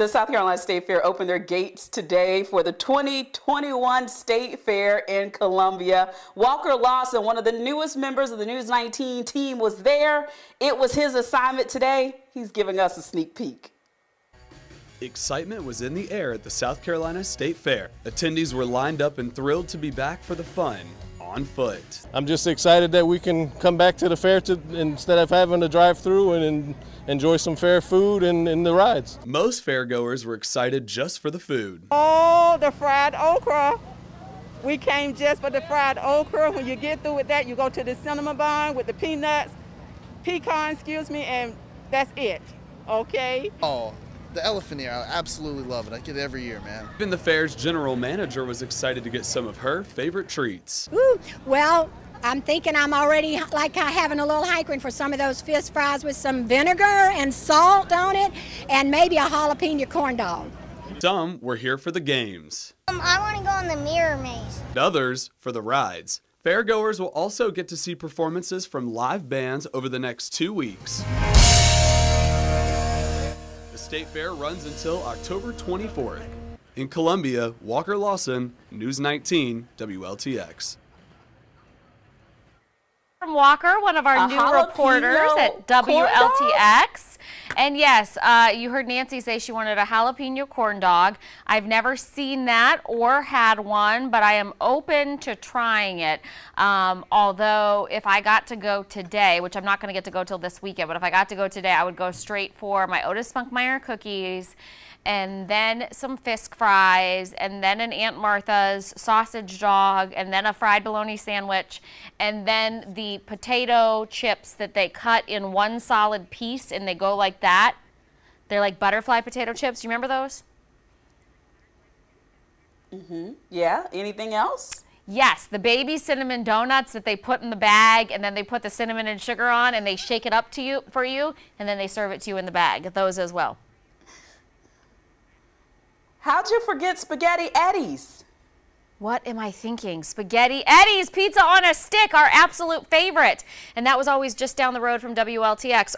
The South Carolina State Fair opened their gates today for the 2021 State Fair in Columbia. Walker Lawson, one of the newest members of the News 19 team, was there. It was his assignment today. He's giving us a sneak peek. Excitement was in the air at the South Carolina State Fair. Attendees were lined up and thrilled to be back for the fun on foot. I'm just excited that we can come back to the fair to, instead of having to drive through and, and enjoy some fair food and, and the rides. Most fairgoers were excited just for the food. Oh, the fried okra. We came just for the fried okra. When you get through with that, you go to the cinnamon bun with the peanuts, pecan, excuse me, and that's it. Okay? Oh, the elephant ear, I absolutely love it. I get it every year, man. Even the fair's general manager was excited to get some of her favorite treats. Ooh, well, I'm thinking I'm already like having a little hankering for some of those fish fries with some vinegar and salt on it, and maybe a jalapeno corn dog. Some were here for the games. Um, I want to go on the mirror maze. Others for the rides. Fairgoers will also get to see performances from live bands over the next two weeks. State Fair runs until October 24th. In Columbia, Walker Lawson, News 19, WLTX. From Walker, one of our A new reporters at WLTX. And yes, uh, you heard Nancy say she wanted a jalapeno corn dog. I've never seen that or had one, but I am open to trying it. Um, although, if I got to go today, which I'm not going to get to go till this weekend, but if I got to go today, I would go straight for my Otis Spunkmeyer cookies and then some Fisk fries, and then an Aunt Martha's sausage dog, and then a fried bologna sandwich, and then the potato chips that they cut in one solid piece and they go like that. They're like butterfly potato chips. You remember those? Mm-hmm. Yeah. Anything else? Yes, the baby cinnamon donuts that they put in the bag and then they put the cinnamon and sugar on and they shake it up to you for you and then they serve it to you in the bag. Those as well. How'd you forget Spaghetti Eddie's? What am I thinking? Spaghetti Eddie's Pizza on a Stick, our absolute favorite. And that was always just down the road from WLTX.